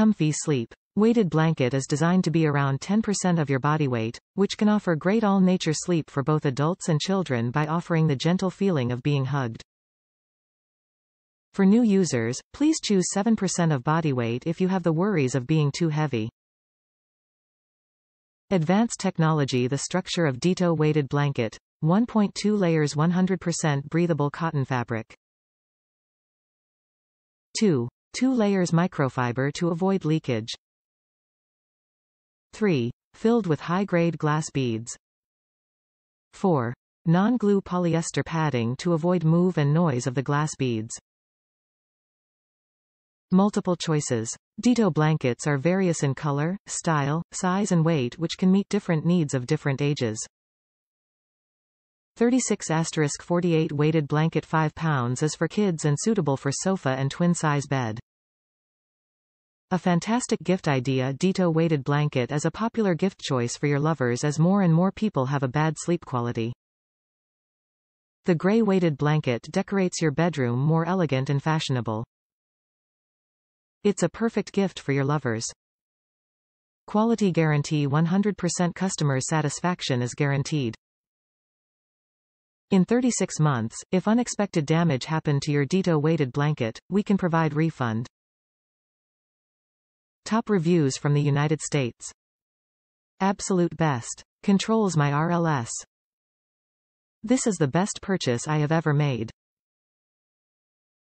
Comfy sleep. Weighted blanket is designed to be around 10% of your body weight, which can offer great all-nature sleep for both adults and children by offering the gentle feeling of being hugged. For new users, please choose 7% of body weight if you have the worries of being too heavy. Advanced technology The structure of Deeto weighted blanket. 1.2 layers 100% breathable cotton fabric. 2. 2 layers microfiber to avoid leakage. 3. Filled with high-grade glass beads. 4. Non-glue polyester padding to avoid move and noise of the glass beads. Multiple choices. Deeto blankets are various in color, style, size and weight which can meet different needs of different ages. 36 48 weighted blanket 5 pounds is for kids and suitable for sofa and twin-size bed. A fantastic gift idea Deeto weighted blanket is a popular gift choice for your lovers as more and more people have a bad sleep quality. The gray weighted blanket decorates your bedroom more elegant and fashionable. It's a perfect gift for your lovers. Quality guarantee 100% customer satisfaction is guaranteed. In 36 months, if unexpected damage happened to your Deeto weighted blanket, we can provide refund. Top reviews from the United States. Absolute best. Controls my RLS. This is the best purchase I have ever made.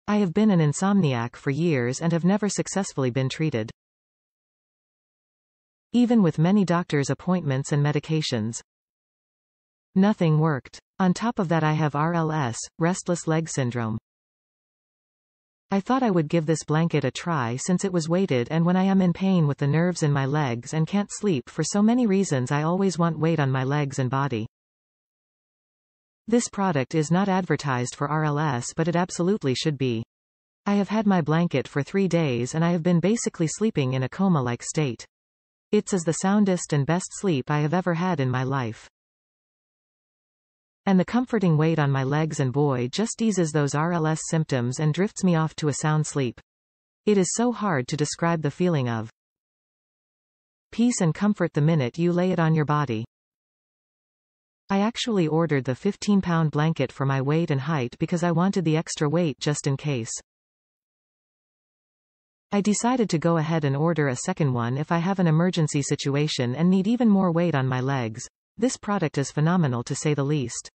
I have been an insomniac for years and have never successfully been treated. Even with many doctor's appointments and medications. Nothing worked. On top of that I have RLS, restless leg syndrome. I thought I would give this blanket a try since it was weighted and when I am in pain with the nerves in my legs and can't sleep for so many reasons I always want weight on my legs and body. This product is not advertised for RLS but it absolutely should be. I have had my blanket for three days and I have been basically sleeping in a coma-like state. It's as the soundest and best sleep I have ever had in my life and the comforting weight on my legs and boy just eases those RLS symptoms and drifts me off to a sound sleep. It is so hard to describe the feeling of peace and comfort the minute you lay it on your body. I actually ordered the 15-pound blanket for my weight and height because I wanted the extra weight just in case. I decided to go ahead and order a second one if I have an emergency situation and need even more weight on my legs. This product is phenomenal to say the least.